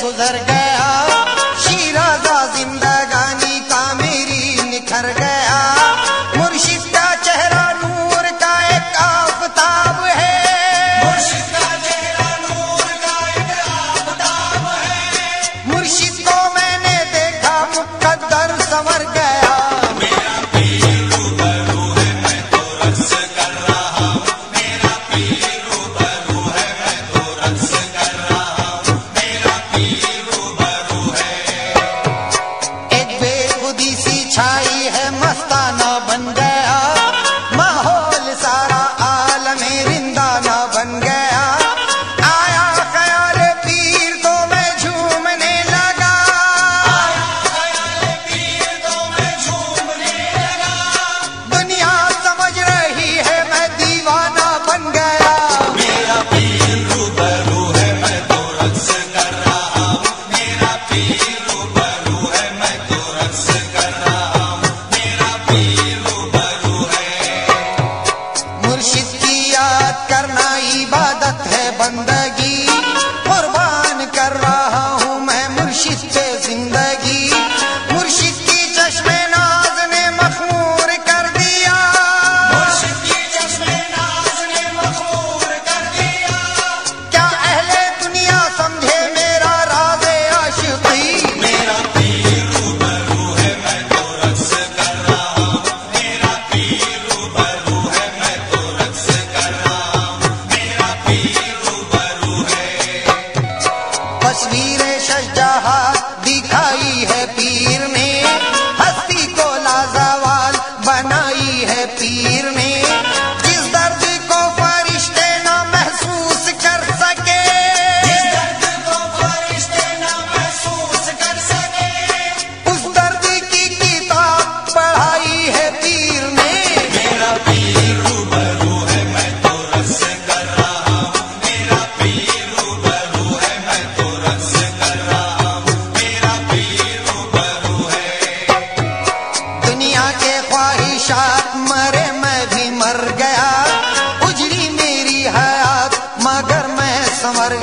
soldar तस्वीरें सजा दिखाई है समर